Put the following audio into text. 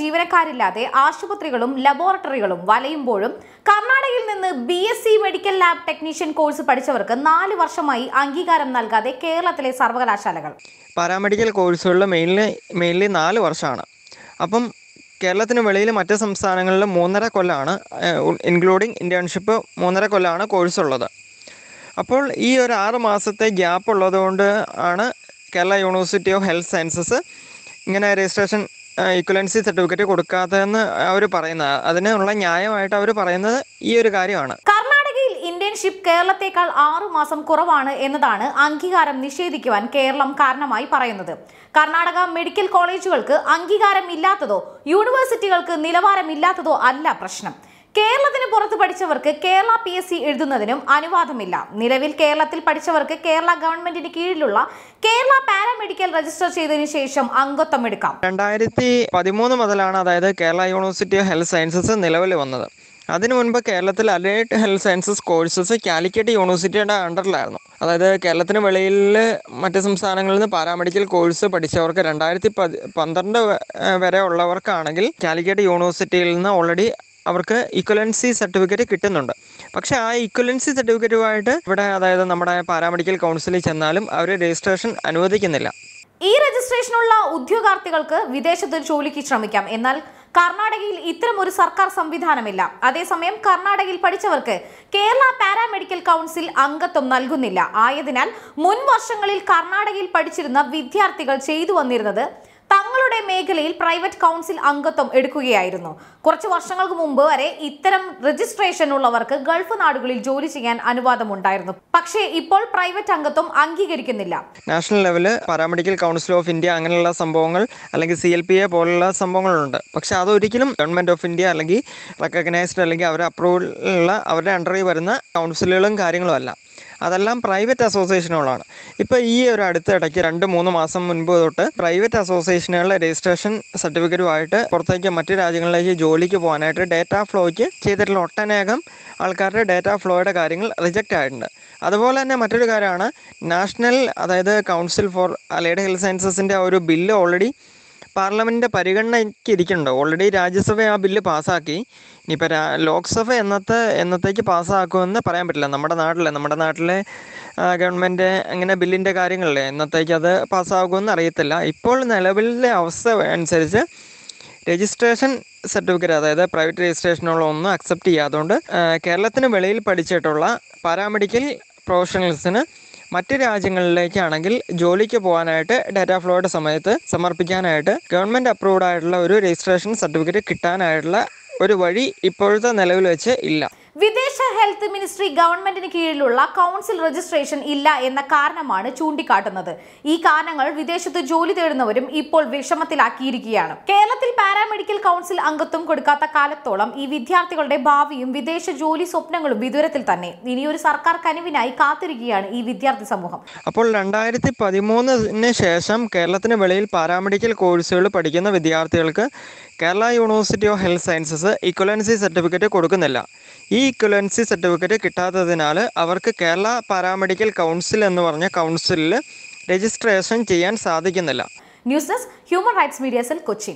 ജീവനക്കാരില്ലാതെ ആശുപത്രികളും ലബോറട്ടറികളും വലയുമ്പോഴും കർണാടകയിൽ നിന്ന് B S C medical lab technician course പഠിച്ചവർക്ക് നാല് വർഷമായി അംഗീകാരം നൽകാതെ കേരളത്തിലെ സർവകലാശാലകൾ. പാരാമെഡിക്കൽ കോഴ്സുകളിൽ മെയിൻലി മെയിൻലി നാല് വർഷമാണ്. അപ്പം കേരളത്തിന് വെളിയിൽ മറ്റ് സംസ്ഥാനങ്ങളിൽ മൂന്നര കൊല്ലാണ് ഇൻക്ലൂഡിങ് ഇന്റേൺഷിപ്പ് മൂന്നര കൊല്ലാണ് കോഴ്സ് ഉള്ളത് അപ്പോൾ ഈ ഒരു ആറ് മാസത്തെ ഗ്യാപ്പ് ഉള്ളതുകൊണ്ട് ആണ് Kerala university of health sciences ഇങ്ങനെ രജിസ്ട്രേഷൻ ഇക്വലൻസി സർട്ടിഫിക്കറ്റ് കൊടുക്കാത്തതെന്ന് അവർ പറയുന്നത് അതിനുള്ള ന്യായമായിട്ട് അവർ പറയുന്നത് ഈ ഒരു കാര്യമാണ്. കർണാടകയിൽ ഇന്റേൺഷിപ്പ് കേരളത്തെക്കാൾ ആറു മാസം കുറവാണ് എന്നതാണ് അംഗീകാരം നിഷേധിക്കുവാൻ കേരളം കാരണമായി പറയുന്നത്. കർണാടക മെഡിക്കൽ കോളേജുകൾക്ക് അംഗീകാരം ഇല്ലാത്തതോ യൂണിവേഴ്സിറ്റികൾക്ക് നിലവാരമില്ലാത്തതോ അല്ല പ്രശ്നം. കേരളത്തിന് പുറത്ത് പഠിച്ചവർക്ക് കേരള പി എസ് സി എഴുതുന്നതിനും അനുവാദമില്ല. നിലവിൽ കേരളത്തിൽ പഠിച്ചവർക്ക് കേരള ഗവൺമെന്റിന് കീഴിലുള്ള കേരള പാരാമെഡിക്കൽ രജിസ്റ്റർ ചെയ്തതിനു ശേഷം അംഗത്വം എടുക്കാം. രണ്ടായിരത്തി പതിമൂന്ന് മുതലാണ് അതായത് Kerala university of health sciences നിലവിൽ വന്നത്. അതിനു മുൻപ് കേരളത്തിൽ allied health sciences courses Calicut യൂണിവേഴ്സിറ്റിയുടെ അണ്ടറിലായിരുന്നു. അതായത് കേരളത്തിന് വെളിയിൽ മറ്റ് സംസ്ഥാനങ്ങളിൽ നിന്ന് പാരാമെഡിക്കൽ കോഴ്സ് പഠിച്ചവർക്ക് രണ്ടായിരത്തി പന്ത്രണ്ട് വരെ ഉള്ളവർക്കാണെങ്കിൽ കാലിക്കറ്റ് യൂണിവേഴ്സിറ്റിയിൽ നിന്ന് ഓൾറെഡി അവർക്ക് ഇക്വലൻസി സർട്ടിഫിക്കറ്റ് കിട്ടുന്നുണ്ട്. പക്ഷേ ആ ഇക്വലൻസി സർട്ടിഫിക്കറ്റുമായിട്ട് ഇവിടെ അതായത് നമ്മുടെ പാരാമെഡിക്കൽ കൗൺസിലിൽ ചെന്നാലും അവർ രജിസ്ട്രേഷൻ അനുവദിക്കുന്നില്ല. ഈ രജിസ്ട്രേഷനുള്ള ഉദ്യോഗാർത്ഥികൾക്ക് വിദേശത്ത് ജോലിക്ക് ശ്രമിക്കാം. എന്നാൽ കർണാടകയിൽ ഇത്തരം ഒരു സർക്കാർ സംവിധാനമില്ല. അതേസമയം കർണാടകയിൽ പഠിച്ചവർക്ക് കേരള പാരാമെഡിക്കൽ കൗൺസിൽ അംഗത്വം നൽകുന്നില്ല. ആയതിനാൽ മുൻ വർഷങ്ങളിൽ കർണാടകയിൽ പഠിച്ചിരുന്ന വിദ്യാർത്ഥികൾ ചെയ്തു വന്നിരുന്നത് തങ്ങളുടെ മേഖലയിൽ പ്രൈവറ്റ് കൗൺസിൽ അംഗത്വം എടുക്കുകയായിരുന്നു. കുറച്ച് വർഷങ്ങൾക്ക് മുമ്പ് വരെ ഇത്തരം രജിസ്ട്രേഷൻ ഉള്ളവർക്ക് ഗൾഫ് നാടുകളിൽ ജോലി ചെയ്യാൻ അനുവാദമുണ്ടായിരുന്നു. പക്ഷേ ഇപ്പോൾ പ്രൈവറ്റ് അംഗത്വം അംഗീകരിക്കുന്നില്ല. National level paramedical council of India അങ്ങനെയുള്ള സംഭവങ്ങൾ അല്ലെങ്കിൽ സി എൽ പി എ പോലുള്ള സംഭവങ്ങളുണ്ട്. പക്ഷെ അതൊരിക്കലും ഗവൺമെന്റ് ഓഫ് ഇന്ത്യ അല്ലെങ്കിൽ റെക്കഗ്നൈസ്ഡ് അല്ലെങ്കിൽ അവരുടെ അപ്രൂവൽ ഉള്ള അവരുടെ അണ്ടറിൽ വരുന്ന കൗൺസിലുകളും കാര്യങ്ങളും അല്ല. അതെല്ലാം പ്രൈവറ്റ് അസോസിയേഷനുകളാണ്. ഇപ്പോൾ ഈ ഒരു അടുത്ത ഇടയ്ക്ക് രണ്ട് മൂന്ന് മാസം മുൻപ് തൊട്ട് പ്രൈവറ്റ് അസോസിയേഷനുകളുടെ രജിസ്ട്രേഷൻ സർട്ടിഫിക്കറ്റുമായിട്ട് പുറത്തേക്ക് മറ്റു രാജ്യങ്ങളിലേക്ക് ജോലിക്ക് പോകാനായിട്ട് ഡേറ്റ ഫ്ലോയ്ക്ക് ചെയ്തിട്ടുള്ള ഒട്ടനേകം ആൾക്കാരുടെ ഡേറ്റ ഫ്ലോയുടെ കാര്യങ്ങൾ റിജക്റ്റ് ആയിട്ടുണ്ട്. അതുപോലെ തന്നെ മറ്റൊരു കാര്യമാണ് നാഷണൽ അതായത് കൗൺസിൽ ഫോർ അലൈഡ് ഹെൽത്ത് സയൻസസിന്റെ ഒരു ബില്ല് ഓൾറെഡി പാർലമെന്റിന്റെ പരിഗണനയ്ക്ക് ഇരിക്കുന്നുണ്ടോ. ഓൾറെഡി രാജ്യസഭ ആ ബില്ല് പാസ്സാക്കി. ഇനിയിപ്പോൾ ലോക്സഭ എന്നത്തെ എന്നത്തേക്ക് പാസ്സാക്കുമെന്ന് പറയാൻ പറ്റില്ല. നമ്മുടെ നാട്ടിലെ നമ്മുടെ നാട്ടിലെ ഗവൺമെന്റ് അങ്ങനെ ബില്ലിന്റെ കാര്യങ്ങളിലെ എന്നത്തേക്ക് അത് പാസ്സാകുമെന്ന് അറിയത്തില്ല. ഇപ്പോൾ നിലവിലെ അവസ്ഥ അനുസരിച്ച് രജിസ്ട്രേഷൻ സർട്ടിഫിക്കറ്റ് അതായത് പ്രൈവറ്റ് രജിസ്ട്രേഷനുള്ള ഒന്നും അക്സെപ്റ്റ് ചെയ്യാത്തതുകൊണ്ട് കേരളത്തിന് വെളിയിൽ പഠിച്ചിട്ടുള്ള പാരാമെഡിക്കൽ പ്രൊഫഷണൽസിന് മറ്റ് രാജ്യങ്ങളിലേക്കാണെങ്കിൽ ജോലിക്ക് പോകാനായിട്ട് ഡാറ്റ ഫ്ലോയുടെ സമയത്ത് സമർപ്പിക്കാനായിട്ട് ഗവൺമെന്റ് അപ്രൂവ്ഡ് ആയിട്ടുള്ള ഒരു രജിസ്ട്രേഷൻ സർട്ടിഫിക്കറ്റ് കിട്ടാനായിട്ടുള്ള ഒരു വഴി ഇപ്പോഴത്തെ നിലവിൽ വെച്ച് ഇല്ല. ഹെൽത്ത് മിനിസ്ട്രി ഗവൺമെന്റിന് കീഴിലുള്ള കൗൺസിൽ രജിസ്ട്രേഷൻ ഇല്ല എന്ന കാരണമാണ് ചൂണ്ടിക്കാട്ടുന്നത്. ഈ കാരണങ്ങൾ വിദേശത്ത് ജോലി തേടുന്നവരും ഇപ്പോൾ വിഷമത്തിലാക്കിയിരിക്കുകയാണ്. കേരളത്തിൽ പാരാമെഡിക്കൽ കൗൺസിൽ അംഗത്വം കൊടുക്കാത്ത കാലത്തോളം ഈ വിദ്യാർത്ഥികളുടെ ഭാവിയും വിദേശ ജോലി സ്വപ്നങ്ങളും വിദൂരത്തിൽ തന്നെ. ഇനിയൊരു സർക്കാർ കനിവിനായി കാത്തിരിക്കുകയാണ് ഈ വിദ്യാർത്ഥി സമൂഹം. അപ്പോൾ രണ്ടായിരത്തി പതിമൂന്നിന് ശേഷം കേരളത്തിന് വെളിയിൽ പാരാമെഡിക്കൽ കോഴ്സുകൾ പഠിക്കുന്ന വിദ്യാർത്ഥികൾക്ക് Kerala university of health sciences equivalency certificate കൊടുക്കുന്നില്ല. ഈ ഇക്വലൻസി സർട്ടിഫിക്കറ്റ് കിട്ടാത്തതിനാൽ അവർക്ക് കേരള പാരാമെഡിക്കൽ കൗൺസിൽ എന്ന് പറഞ്ഞ കൗൺസിലിൽ രജിസ്ട്രേഷൻ ചെയ്യാൻ സാധിക്കുന്നില്ല. News desk human rights media cell Kochi